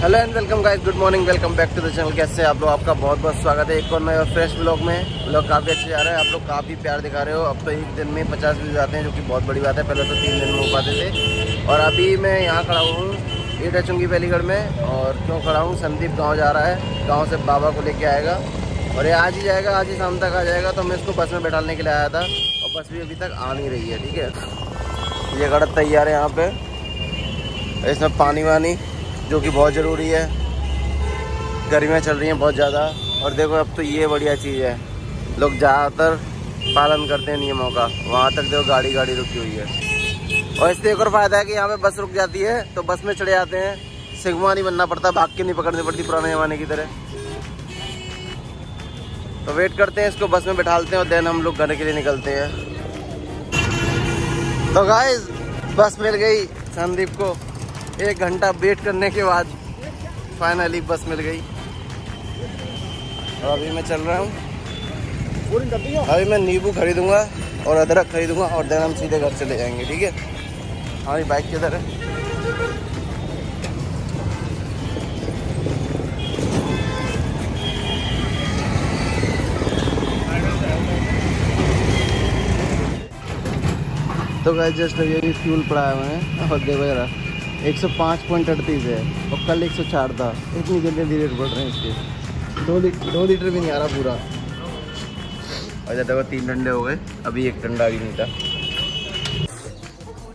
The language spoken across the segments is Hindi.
Hello and welcome guys good morning welcome back to the channel कैसे आप लोग? आपका बहुत बहुत स्वागत है एक और नए फ्रेश ब्लॉग में। ब्लॉग काफ़ी अच्छे जा रहे हैं, आप लोग काफ़ी प्यार दिखा रहे हो। अब तो एक दिन में पचास व्यूज़ आते हैं, जो कि बहुत बड़ी बात है। पहले तो तीन दिन में हो पाते थे। और अभी मैं यहाँ खड़ा हूँ ईटा चुंगी वैलीगढ़ में। और क्यों खड़ा हूँ? संदीप गाँव जा रहा है। गाँव से बाबा को लेके आएगा। और ये आज ही जाएगा, आज ही शाम तक आ जाएगा। तो मैं इसको बस में बैठाने के लिए आया था। और बस भी अभी तक आ नहीं रही है, ठीक है? ये गढ़ तैयार है यहाँ पर इसमें पानी वानी जो कि बहुत ज़रूरी है। गर्मियाँ चल रही हैं बहुत ज़्यादा। और देखो, अब तो ये बढ़िया चीज़ है। लोग ज़्यादातर पालन करते हैं नियमों का। वहाँ तक देखो गाड़ी गाड़ी रुकी हुई है। और इससे एक और फ़ायदा है कि यहाँ पे बस रुक जाती है तो बस में चढ़े जाते हैं। सिग्मा नहीं बनना पड़ता, भाग के नहीं पकड़नी पड़ती पुराने ज़माने की तरह। तो वेट करते हैं, इसको बस में बैठालते हैं और देन हम लोग घर के लिए निकलते हैं। तो गाइस बस मिल गई संदीप को। एक घंटा वेट करने के बाद फाइनली बस मिल गई। और अभी मैं चल रहा हूँ। अभी मैं नींबू खरीदूँगा और अदरक खरीदूँगा और देन हम सीधे घर चले जाएँगे, ठीक है? हमारी बाइक किधर है? तो गाइस जस्ट अभी फ्यूल पड़ा है मैंने और देखो जरा। एक सौ पाँच पॉइंट अड़तीस है और कल एक सौ चार था। इतनी जल्दी जल्दी रेट बढ़ रहे हैं इसके। दो लीटर दो लीटर भी नहीं आ रहा पूरा। अच्छा देखो तीन डंडे हो गए। अभी एक डंडा भी नहीं था।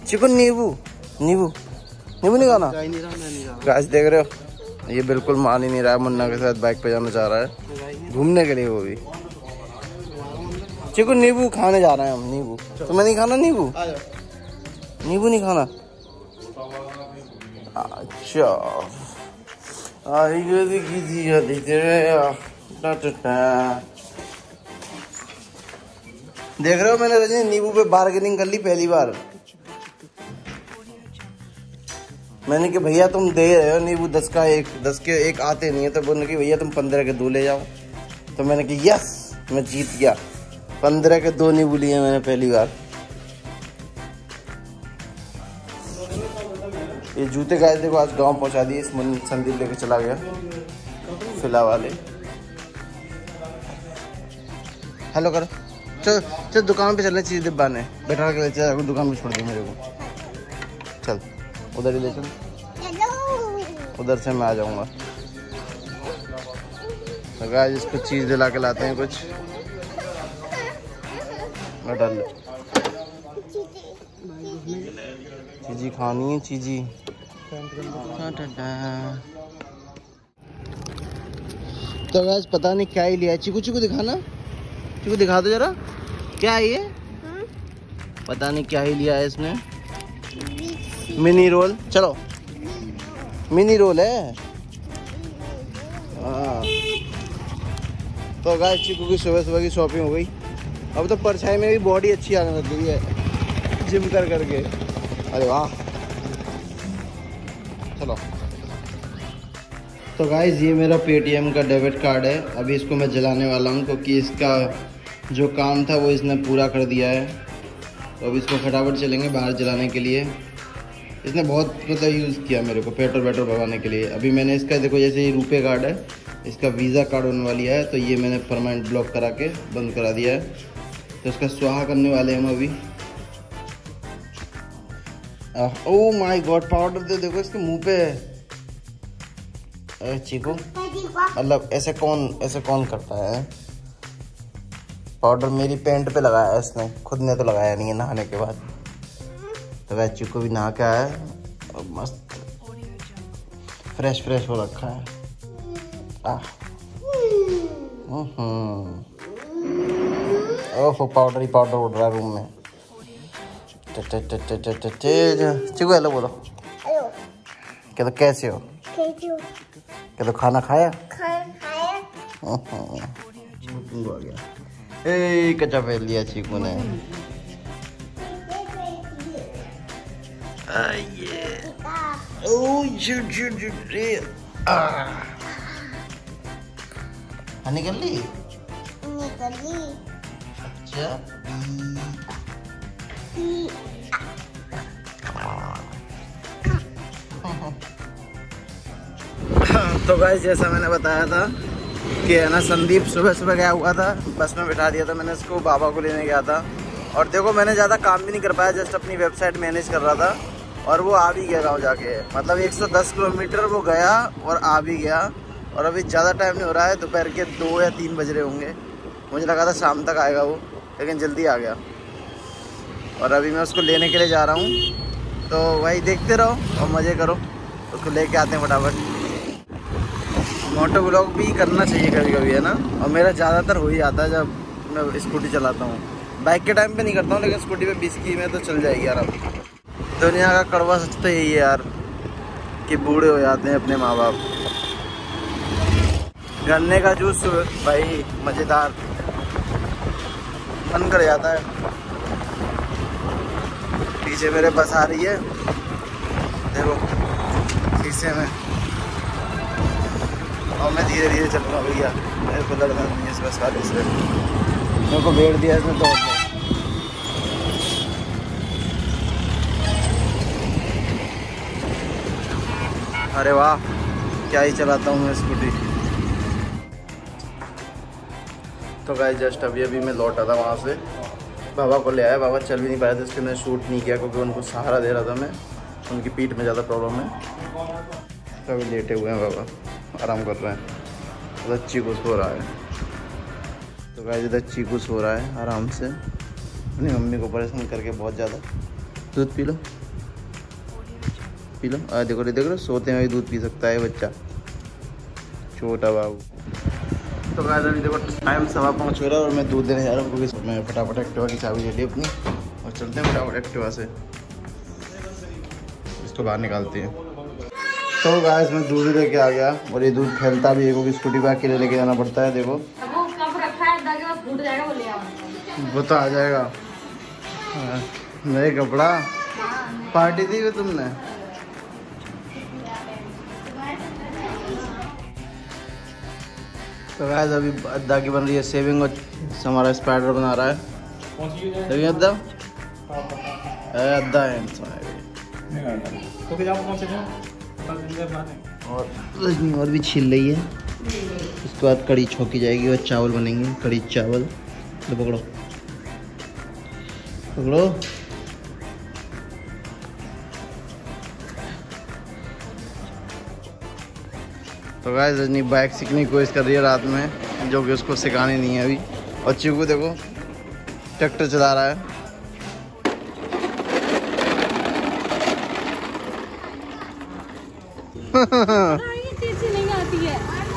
चिकन नींबू नींबू। नींबू नहीं खाना? गाइस देख रहे हो? ये बिल्कुल मान ही नहीं रहा है मुन्ना के साथ बाइक पे जाना चाह रहा है। घूमने के लिए वो भी। चिकन नींबू खाने जा रहे हैं हम नींबू। तो मैं नहीं खाना नींबू? नींबू नहीं खाना। अच्छा। आई गई किसी गति तेरे देख रहे हो, मैंने रजनी नींबू पे बार्गेनिंग कर ली पहली बार। मैंने कि भैया, तुम दे रहे हो नींबू, दस का एक, दस के एक आते नहीं है। तो बोलने की, भैया, तुम पंद्रह के दो ले जाओ। तो मैंने कि यस, मैं जीत गया। पंद्रह के दो नींबू लिए मैंने पहली बार। ये जूते गाय देखो आज गाँव पहुँचा दिए इस मन संदीप लेके चला गया। फिला वाले। हेलो कर। चल चल दुकान पे चलने चीज़ डिब्बाने बैठा के ले चल दुकान पे छोड़ दे मेरे को। चल उधर ही ले चल। उधर से मैं आ जाऊँगा। तो गाय इसको चीज़ दिला के लाते हैं कुछ। डाल चीजी खानी है, चीजी। तो गैस पता नहीं क्या ही लिया चिकू चिकू दिखाना। चिकू दिखा दो जरा। क्या है ये? पता नहीं क्या ही लिया है इसने। Mini roll. चलो। मिनी रोल है। हाँ। तो गैस चिकू की सुबह सुबह की शॉपिंग हो गई। अब तो परछाई में भी बॉडी अच्छी आने लग गई है। जिम कर करके। अरे वाह। चलो। तो गाइज़ ये मेरा पेटीएम का डेबिट कार्ड है। अभी इसको मैं जलाने वाला हूँ क्योंकि इसका जो काम था वो इसने पूरा कर दिया है। तो अभी इसको फटाफट चलेंगे बाहर जलाने के लिए। इसने बहुत मतलब यूज़ किया मेरे को, पेट्रोल वेट्रोल भरवाने के लिए। अभी मैंने इसका, देखो, जैसे ये रुपए कार्ड है, इसका वीज़ा कार्ड होने वाली है तो ये मैंने परमानेंट ब्लॉक करा के बंद करा दिया है। तो इसका स्वाहा करने वाले हम अभी। ओ माय गॉड पाउडर दे देखो इसके मुँह पे। अरे चीकू। मतलब ऐसे कौन ऐसे कौन करता है? पाउडर मेरी पेंट पे लगाया है इसने। खुद ने तो लगाया नहीं है नहाने के बाद। तो वह चीकू भी नहा के आया है। मस्त। फ्रेश फ्रेश हो रखा है। ओहो पाउडर ही पाउडर उड़ रहा है रूम में। चिकू हेलो बोलो क्या तो कैसे हो क्या तो खाना खाया गया ए कच्चा फेल लिया चीकू ने निकल ली अच्छा तो गाइस जैसा मैंने बताया था कि है ना, संदीप सुबह सुबह गया हुआ था, बस में बिठा दिया था मैंने उसको, बाबा को लेने गया था। और देखो, मैंने ज़्यादा काम भी नहीं कर पाया जस्ट अपनी वेबसाइट मैनेज कर रहा था। और वो आ भी गया गाँव जाके। मतलब 110 किलोमीटर वो गया और आ भी गया। और अभी ज़्यादा टाइम नहीं हो रहा है, दोपहर के दो या तीन बज रहे होंगे। मुझे लगा था शाम तक आएगा वो, लेकिन जल्दी आ गया। और अभी मैं उसको लेने के लिए जा रहा हूँ। तो वही देखते रहो और मज़े करो। उसको लेके आते हैं फटाफट। मोटो ब्लॉग भी करना चाहिए कभी कभी है ना? और मेरा ज़्यादातर हो ही आता है जब मैं स्कूटी चलाता हूँ। बाइक के टाइम पे नहीं करता हूँ, लेकिन स्कूटी पे बीस की में तो चल जाएगी यार दुनिया का कड़वा सच तो यही है यार, कि बूढ़े हो जाते हैं अपने माँ बाप गन्ने का जूस भाई मज़ेदार। मन कर जाता है। पीछे मेरे बस आ रही है। देखो, शीशे में। और मैं धीरे धीरे चल रहा भैया। मेरे को लड़ना नहीं है, इस बस वाले से। मेरे को भेड़ दिया इसने दौड़ अरे वाह, क्या ही चलाता हूँ मैं स्कूटी। तो गाय जस्ट अभी अभी मैं लौटा था वहाँ से। बाबा को ले आया। बाबा चल भी नहीं पाया था इसके मैंने शूट नहीं किया क्योंकि उनको सहारा दे रहा था मैं। उनकी पीठ में ज़्यादा प्रॉब्लम है। तो अभी लेटे हुए हैं बाबा, आराम कर रहे हैं। उधर चीकू सो रहा है। तो गाय इधर चीकू सो रहा है आराम से। अपनी मम्मी को परेशान करके बहुत ज़्यादा। दूध पी लो। P low. देखो देख सोते हुए दूध पी सकता है बच्चा। छोटा बाबू। तो गाय अभी देखो टाइम सवा पाँच हो रहा है और मैं दूध देने जा रहा हूँ क्योंकि मैं फटाफट एक्टिवा की चाबी ले ली अपनी। और चलते हैं फटाफट एक्टिवा से। इसको बाहर निकालते हैं। तो गाय मैं दूध लेके आ गया और ये दूध फैलता भी है क्योंकि स्कूटी पे अकेले लेके जाना पड़ता है देखो। वो तो आ जाएगा। हाँ, नए कपड़ा। पार्टी दी हुई तुमने? तो गाय अभी अद्दा की बन रही है सेविंग और हमारा स्पाइडर बना रहा है। अद्दा। अद्दा है और और भी छील रही है। उसके बाद कड़ी छोकी जाएगी और चावल बनेंगे कड़ी चावल। तो पकड़ो। पकड़ो। तो गाय रजनी बाइक सीखने की कोशिश कर रही है रात में, जो कि उसको सिखानी नहीं है अभी। और चीकू देखो ट्रैक्टर चला रहा है।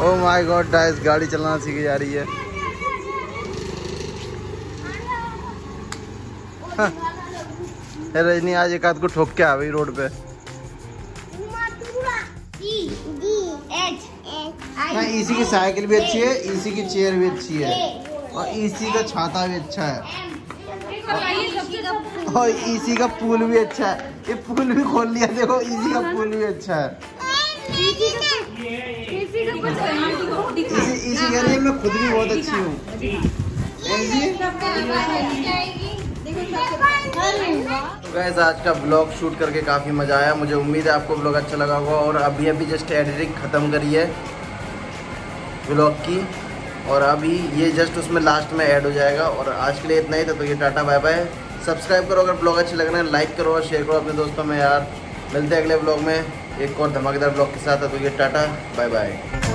ओ माय गॉड डाइस गाड़ी चलाना सीखी जा रही है। रजनी आज एक आध को ठोक के आ गई रोड पे। हाँ इसी की साइकिल भी अच्छी है, इसी की चेयर भी अच्छी है। और इसी का छाता भी अच्छा है। और इसी का पुल भी अच्छा है। ये पुल भी खोल लिया, देखो, इसी का पुल भी अच्छा है। इसी रही है, मैं खुद भी बहुत अच्छी हूँ। तो गैस आज का ब्लॉग शूट करके काफ़ी मज़ा आया। मुझे उम्मीद है आपको ब्लॉग अच्छा लगा होगा और अभी अभी जस्ट एडिटिंग ख़त्म करी है। ब्लॉग की और अभी ये जस्ट उसमें लास्ट में ऐड हो जाएगा और आज के लिए इतना ही था तो ये टाटा बाय बाय सब्सक्राइब करो अगर ब्लॉग अच्छे लग रहे हैं लाइक करो और शेयर करो अपने दोस्तों में यार। मिलते हैं अगले ब्लॉग में, एक और धमाकेदार ब्लॉग के साथ है तो ये टाटा बाय बाय